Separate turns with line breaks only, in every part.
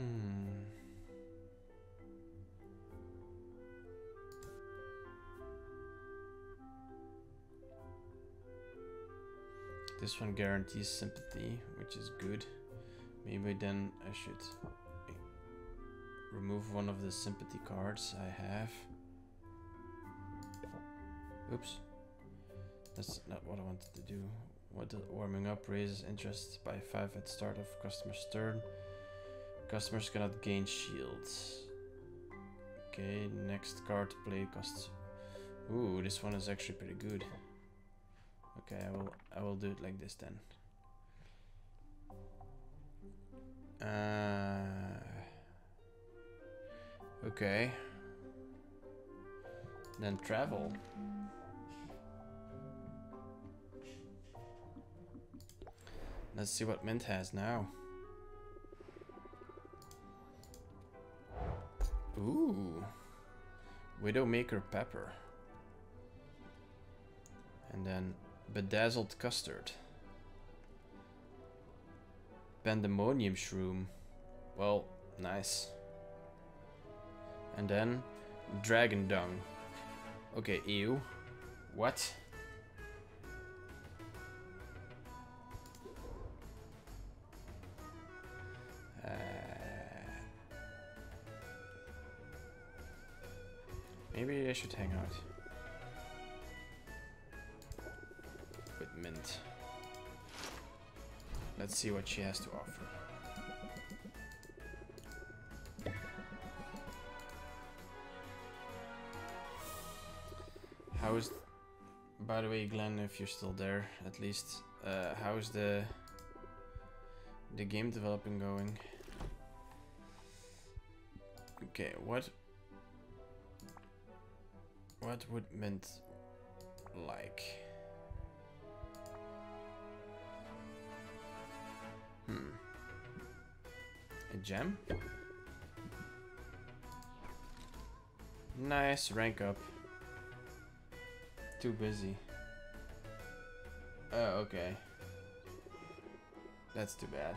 Hmm. This one guarantees sympathy, which is good. Maybe then I should remove one of the sympathy cards I have. Oops. That's not what I wanted to do. What warming up raises interest by 5 at start of customer's turn. Customers cannot gain shields. Okay, next card to play costs. Ooh, this one is actually pretty good. Okay, I will I will do it like this then. Uh, okay. Then travel. Let's see what Mint has now. Ooh. Widowmaker Pepper. And then Bedazzled Custard. Pandemonium Shroom. Well, nice. And then Dragon Dung. Okay, ew. What? Should hang out with Mint. Let's see what she has to offer. How's, by the way, Glenn, if you're still there, at least, uh, how's the the game developing going? Okay, what what would Mint like? Hmm. A gem? Nice, rank up. Too busy. Oh, okay. That's too bad.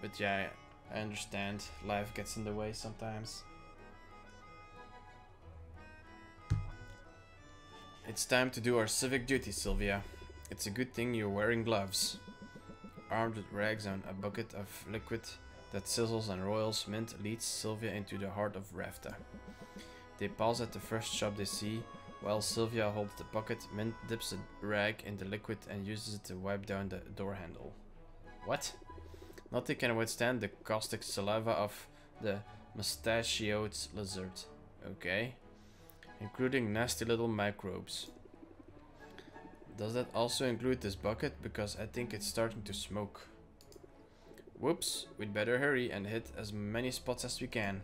But yeah, I understand. Life gets in the way sometimes. It's time to do our civic duty, Sylvia. It's a good thing you're wearing gloves. Armed with rags and a bucket of liquid that sizzles and roils, Mint leads Sylvia into the heart of Rafta. They pause at the first shop they see. While Sylvia holds the bucket, Mint dips a rag in the liquid and uses it to wipe down the door handle. What? Nothing can withstand the caustic saliva of the mustachioed lizard. Okay. Including nasty little microbes. Does that also include this bucket? Because I think it's starting to smoke. Whoops, we'd better hurry and hit as many spots as we can.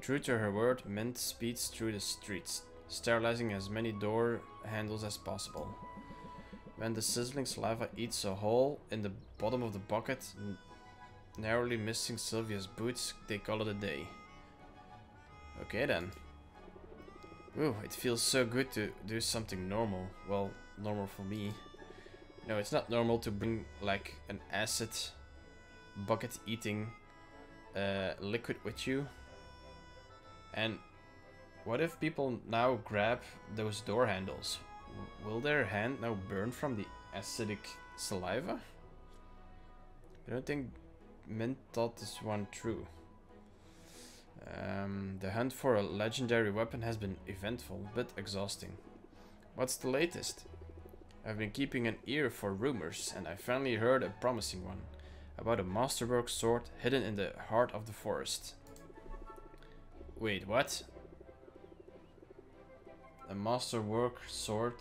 True to her word, Mint speeds through the streets, sterilizing as many door handles as possible. When the sizzling saliva eats a hole in the bottom of the bucket, narrowly missing Sylvia's boots, they call it a day. Okay then. Ooh, it feels so good to do something normal. Well, normal for me. No, it's not normal to bring like an acid bucket eating uh, liquid with you. And what if people now grab those door handles? Will their hand now burn from the acidic saliva? I don't think Mint thought this one true. Um, the hunt for a legendary weapon has been eventful, but exhausting. What's the latest? I've been keeping an ear for rumors, and I finally heard a promising one. About a masterwork sword hidden in the heart of the forest. Wait, what? A masterwork sword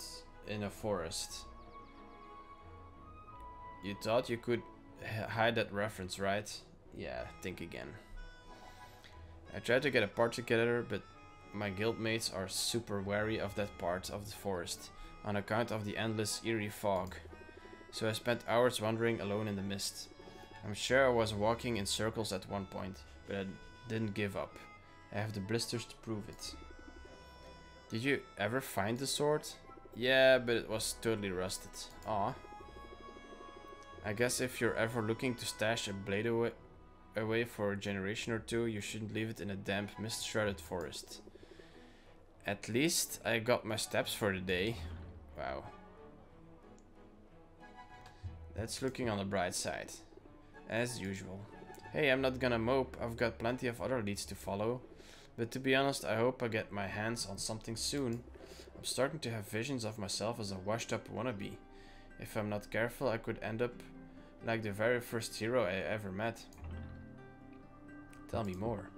in a forest. You thought you could hide that reference, right? Yeah, think again. I tried to get a part together, but my guildmates are super wary of that part of the forest on account of the endless eerie fog. So I spent hours wandering alone in the mist. I'm sure I was walking in circles at one point, but I didn't give up. I have the blisters to prove it. Did you ever find the sword? Yeah, but it was totally rusted. Aw. I guess if you're ever looking to stash a blade away, away for a generation or two, you shouldn't leave it in a damp, mist-shrouded forest. At least I got my steps for the day. Wow. That's looking on the bright side. As usual. Hey, I'm not gonna mope. I've got plenty of other leads to follow. But to be honest, I hope I get my hands on something soon. I'm starting to have visions of myself as a washed up wannabe. If I'm not careful, I could end up like the very first hero I ever met. Tell me more.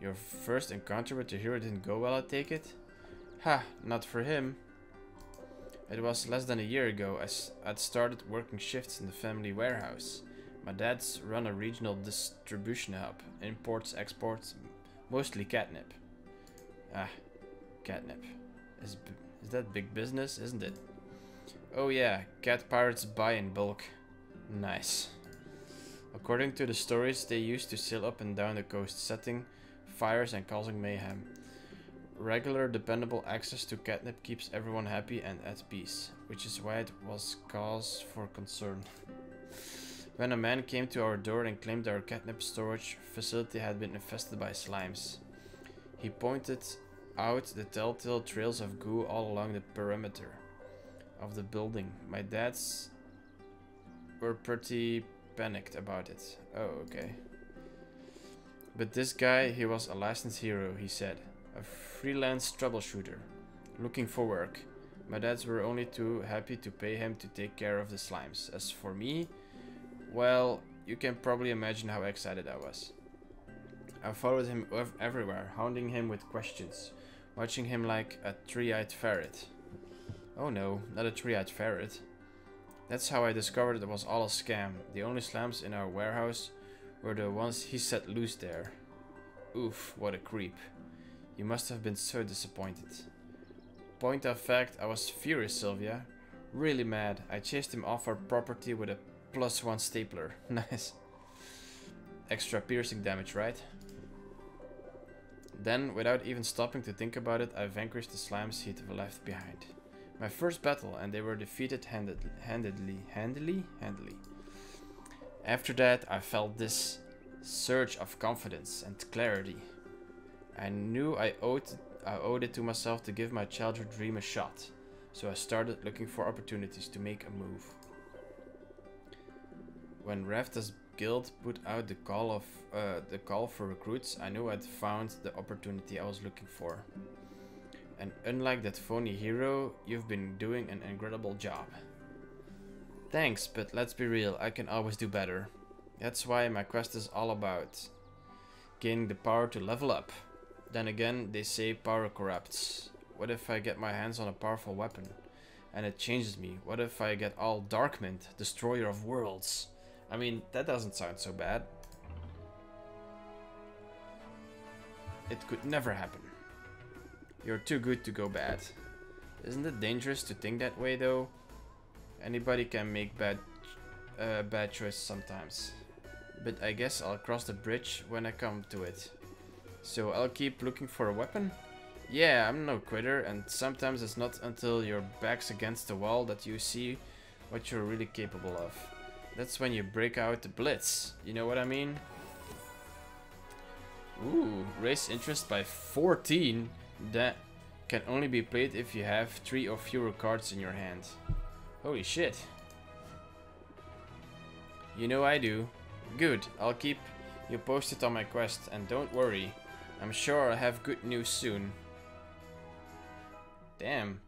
Your first encounter with the hero didn't go well, I take it? Ha, not for him. It was less than a year ago as I'd started working shifts in the family warehouse. My dad's run a regional distribution hub, imports, exports, mostly catnip. Ah, catnip. Is, is that big business, isn't it? Oh yeah, cat pirates buy in bulk. Nice. According to the stories, they used to sail up and down the coast, setting fires and causing mayhem. Regular, dependable access to catnip keeps everyone happy and at peace, which is why it was cause for concern. when a man came to our door and claimed our catnip storage facility had been infested by slimes, he pointed out the telltale trails of goo all along the perimeter of the building. My dad's were pretty panicked about it. Oh, okay. But this guy, he was a licensed hero, he said a freelance troubleshooter, looking for work. My dads were only too happy to pay him to take care of the slimes. As for me, well, you can probably imagine how excited I was. I followed him everywhere, hounding him with questions, watching him like a three-eyed ferret. Oh no, not a three-eyed ferret. That's how I discovered it was all a scam. The only slams in our warehouse were the ones he set loose there. Oof, what a creep. You must have been so disappointed. Point of fact, I was furious, Sylvia. Really mad. I chased him off our property with a plus one stapler. nice. Extra piercing damage, right? Then, without even stopping to think about it, I vanquished the slams he'd left behind. My first battle, and they were defeated handed handedly. Handily? Handily. After that, I felt this surge of confidence and clarity. I knew I owed, I owed it to myself to give my childhood dream a shot, so I started looking for opportunities to make a move. When Rafta's guild put out the call of uh, the call for recruits, I knew I'd found the opportunity I was looking for. And unlike that phony hero, you've been doing an incredible job. Thanks, but let's be real, I can always do better. That's why my quest is all about gaining the power to level up. Then again, they say power corrupts. What if I get my hands on a powerful weapon? And it changes me. What if I get all Darkmint, destroyer of worlds? I mean, that doesn't sound so bad. It could never happen. You're too good to go bad. Isn't it dangerous to think that way though? Anybody can make bad uh, bad choices sometimes. But I guess I'll cross the bridge when I come to it. So I'll keep looking for a weapon? Yeah, I'm no quitter, and sometimes it's not until your back's against the wall that you see what you're really capable of. That's when you break out the blitz, you know what I mean? Ooh, raise interest by 14. That can only be played if you have 3 or fewer cards in your hand. Holy shit. You know I do. Good, I'll keep you posted on my quest, and don't worry, I'm sure I'll have good news soon. Damn.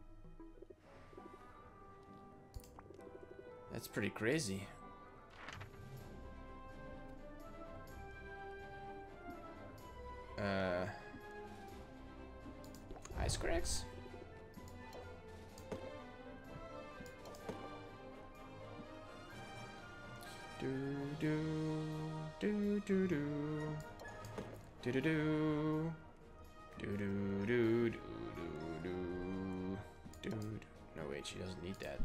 That's pretty crazy. Uh, cracks? Do do do do do do do do. Do do do do do do do. No wait, she doesn't need that.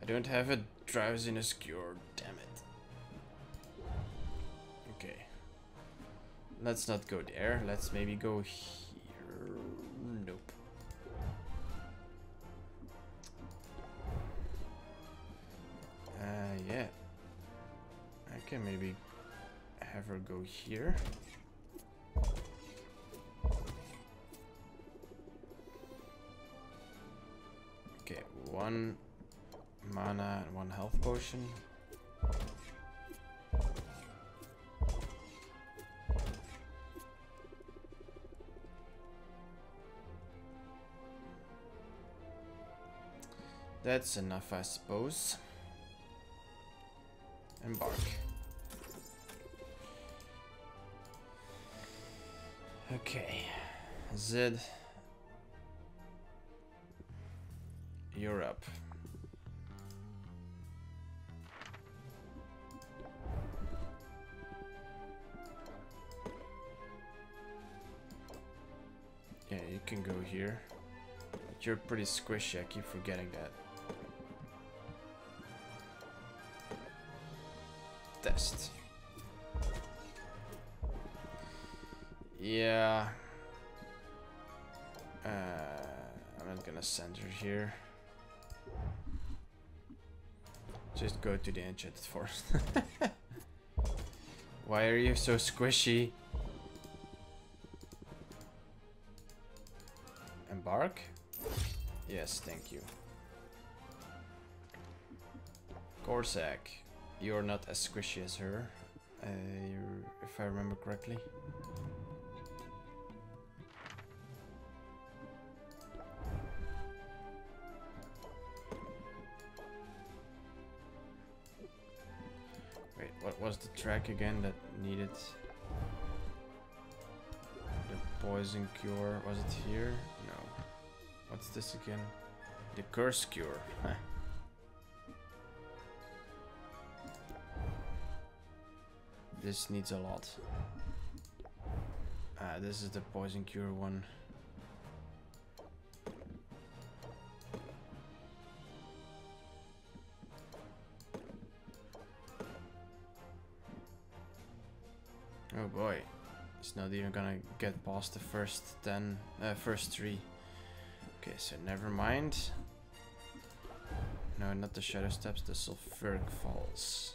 I don't have a drowsiness cure, Let's not go there. Let's maybe go here. Nope. Uh, yeah. I can maybe have her go here. Okay, one mana and one health potion. That's enough, I suppose. Embark. Okay. Zed. You're up. Yeah, you can go here. But you're pretty squishy, I keep forgetting that. Here. Just go to the enchanted forest. Why are you so squishy? Embark? Yes, thank you. Corsac, you're not as squishy as her, uh, if I remember correctly. Was the track again that needed the poison cure? Was it here? No. What's this again? The curse cure. this needs a lot. Ah, this is the poison cure one. Even gonna get past the first 10, uh, first three. Okay, so never mind. No, not the Shadow Steps, the Sulfuric Falls.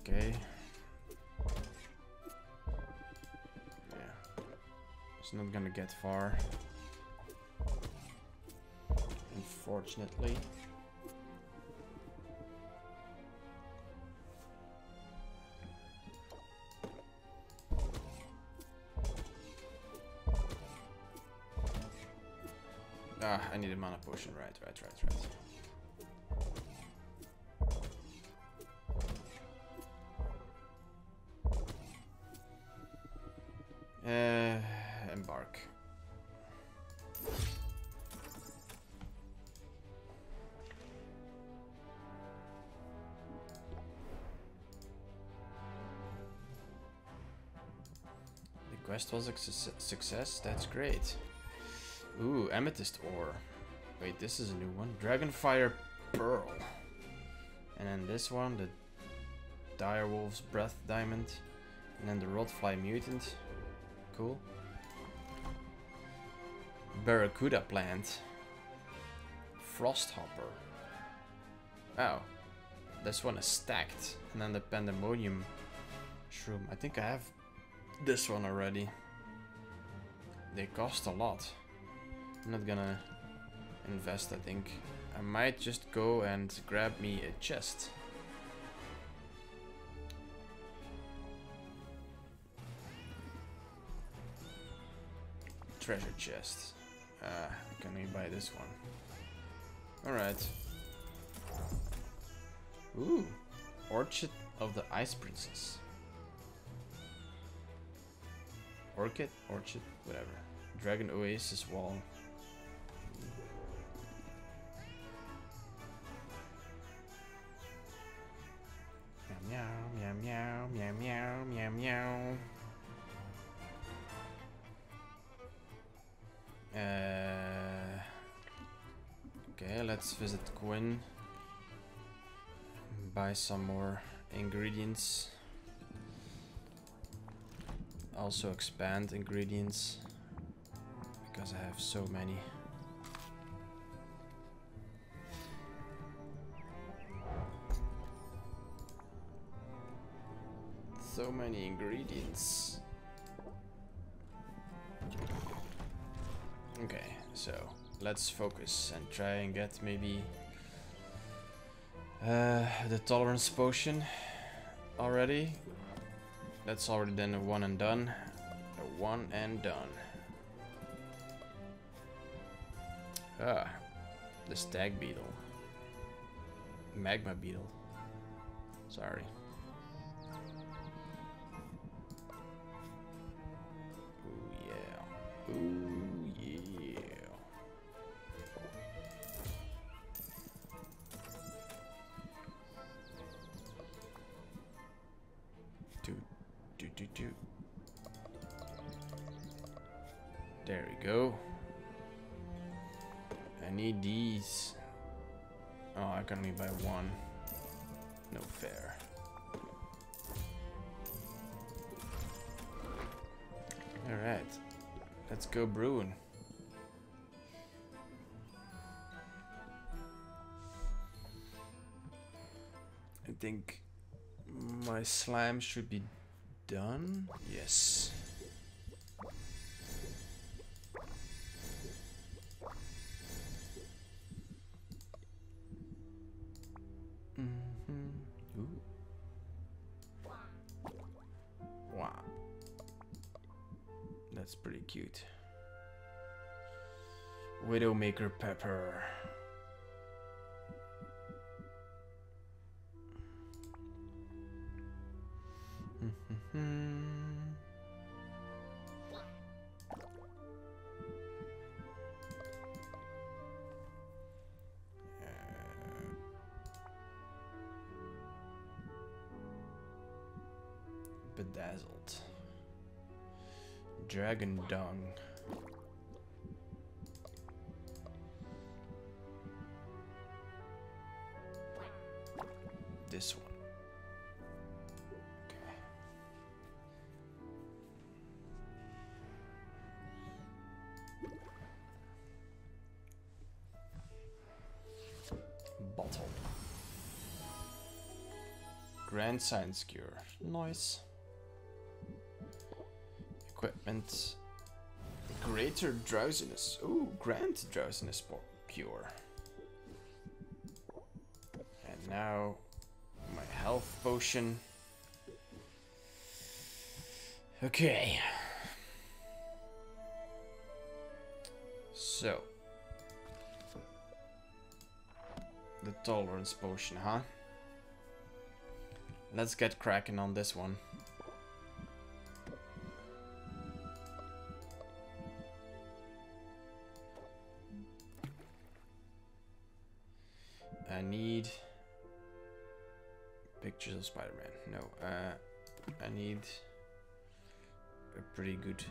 Okay. Yeah. It's not gonna get far. Unfortunately. Mana potion. Right, right, right, right. Uh, embark. The quest was a suc- success. That's great. Ooh, amethyst ore. Wait, this is a new one. Dragonfire pearl. And then this one, the Direwolf's breath diamond. And then the Rodfly mutant. Cool. Barracuda plant. Frosthopper. Oh. This one is stacked. And then the Pandemonium shroom. I think I have this one already. They cost a lot. I'm not gonna invest, I think. I might just go and grab me a chest. Treasure chest. Uh, can we buy this one? Alright. Ooh. Orchid of the Ice Princess. Orchid? Orchid? Whatever. Dragon Oasis Wall. Visit Quinn. Buy some more ingredients. Also expand ingredients because I have so many. So many ingredients. Okay, so let's focus and try and get maybe uh, the tolerance potion already. That's already then a one and done. A one and done. Ah, the stag beetle. Magma beetle. Sorry. Ooh yeah. Ooh go brewing. I think my slime should be done. Yes. Widowmaker pepper. Bedazzled. Dragon dung. Grand Silence Cure. Nice. Equipment. Greater drowsiness. Ooh, grand drowsiness cure. And now my health potion. Okay. So. The tolerance potion, huh? Let's get cracking on this one. I need pictures of Spider-Man. No, uh, I need a pretty good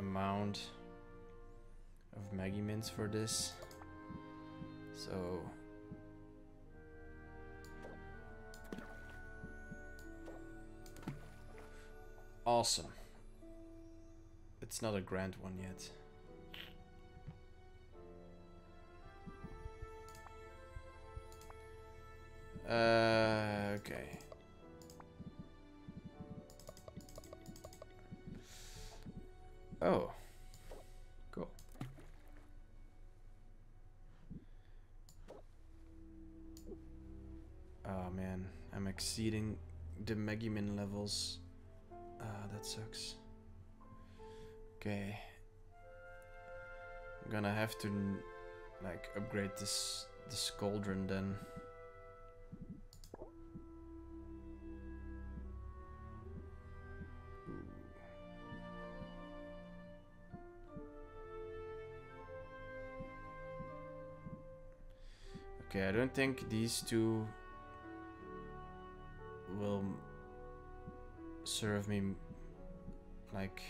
amount of Magimins for this. So awesome. It's not a grand one yet. Uh, okay. Oh. Cool. Oh man, I'm exceeding the Magimin levels. That sucks. Okay. I'm gonna have to like upgrade this this cauldron then. Okay, I don't think these two will serve me like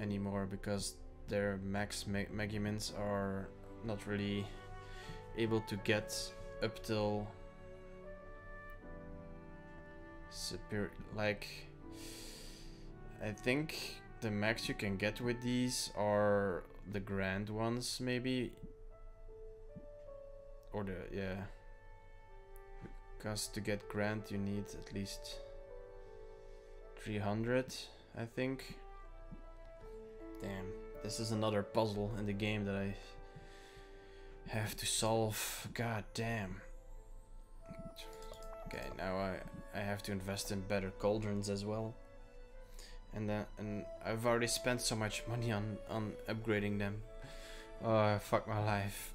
anymore because their max me measurements are not really able to get up till superior like I think the max you can get with these are the grand ones maybe. Or the yeah. Because to get grand you need at least 300, I think. Damn, this is another puzzle in the game that I have to solve. God damn. Okay, now I, I have to invest in better cauldrons as well. And then and I've already spent so much money on, on upgrading them. Oh, fuck my life.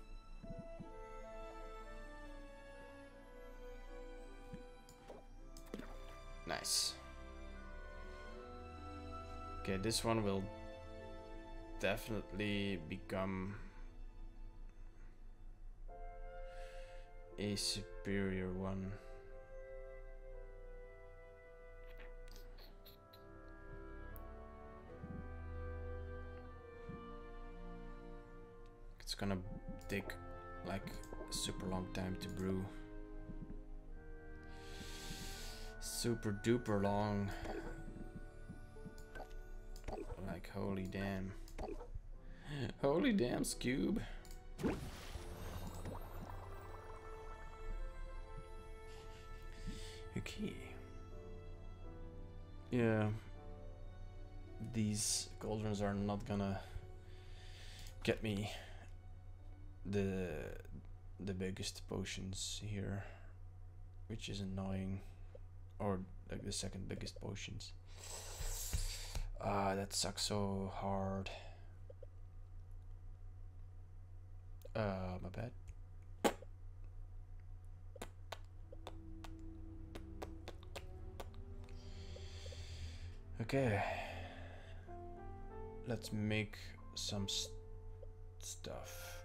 Nice. Okay, this one will definitely become a superior one. It's gonna take like a super long time to brew. Super duper long. Holy damn. Holy damn Scoob. Okay. Yeah. These cauldrons are not gonna get me the the biggest potions here, which is annoying, or like the second biggest potions. Ah, that sucks so hard. Uh, my bad. Okay. Let's make some st stuff.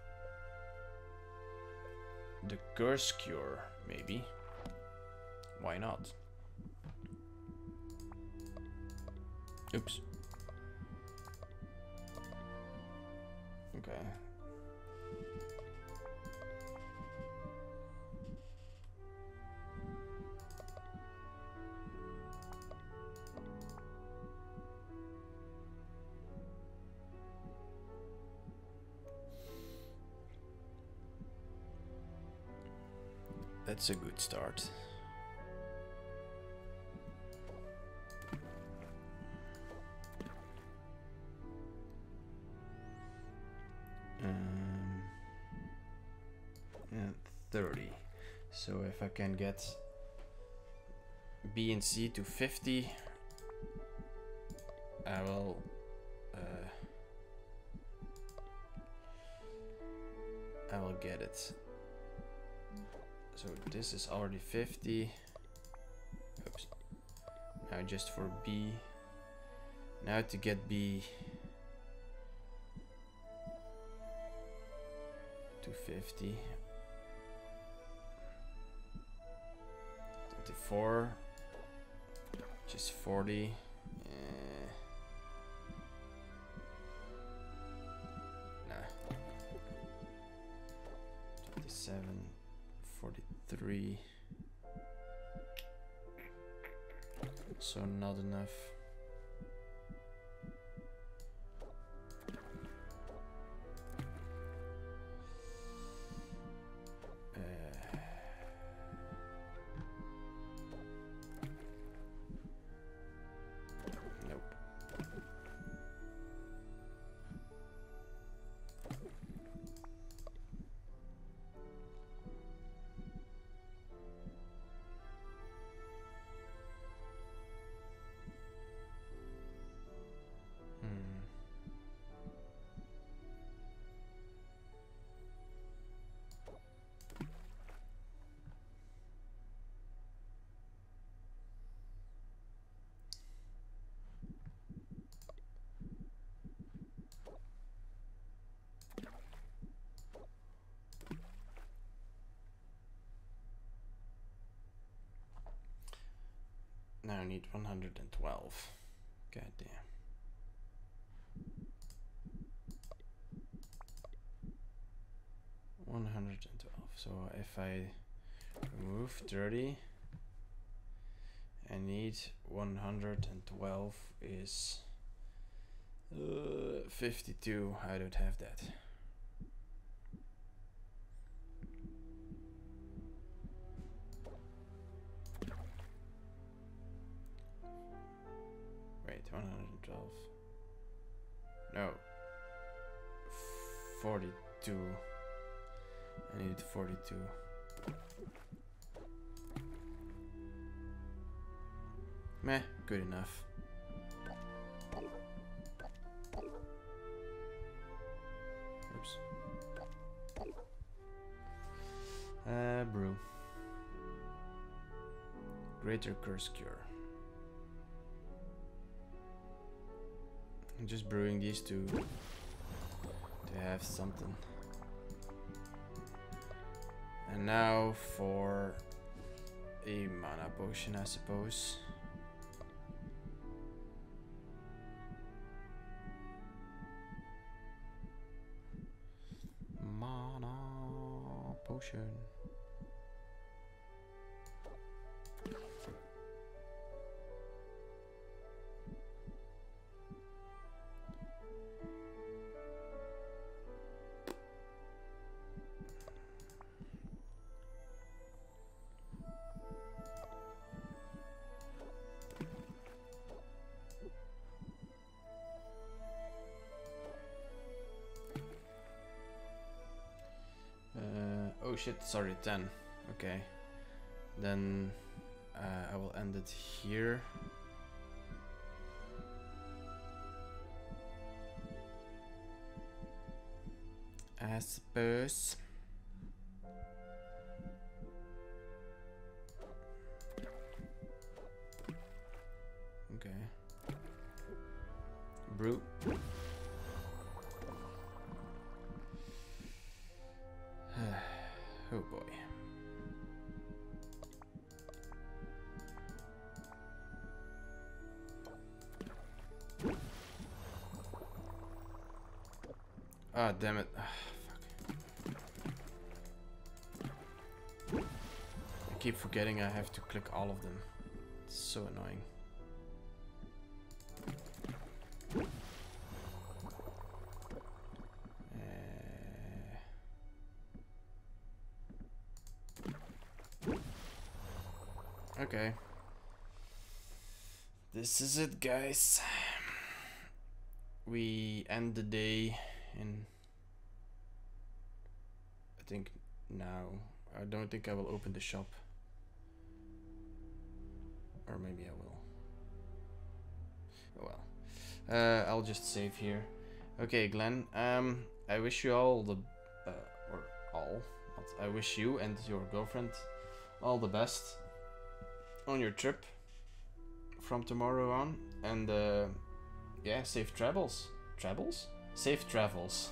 The curse cure, maybe. Why not? Oops. Okay. That's a good start. If I can get B and C to 50, I will uh, I will get it. So this is already 50. Oops. Now just for B. Now to get B. 250. 24. Just 40. Eh. Nah. 27. 43. So not enough. Now I need 112. God damn. One hundred and twelve. So if I remove thirty, I need one hundred and twelve is uh, fifty-two. I don't have that. 42. I need 42. Meh, good enough. Oops. Uh, brew. Greater Curse Cure. I'm just brewing these two have something. And now for a mana potion, I suppose. Mana potion. Shit, sorry, 10. Okay. Then uh, I will end it here. I suppose. Okay. Brew. Ah, damn it. Ah. I keep forgetting I have to click all of them. It's so annoying. Uh, Okay. This is it, guys. We end the day in. I think now. I don't think I will open the shop. Or maybe I will. Well. Uh, I'll just save here. Okay, Glenn. Um, I wish you all the, uh, or all. I wish you and your girlfriend all the best on your trip from tomorrow on, and uh, yeah, safe travels. Travels? Safe travels.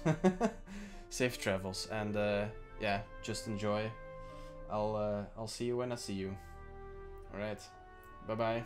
safe travels, and uh, yeah, just enjoy. I'll uh, I'll see you when I see you. All right. Bye bye.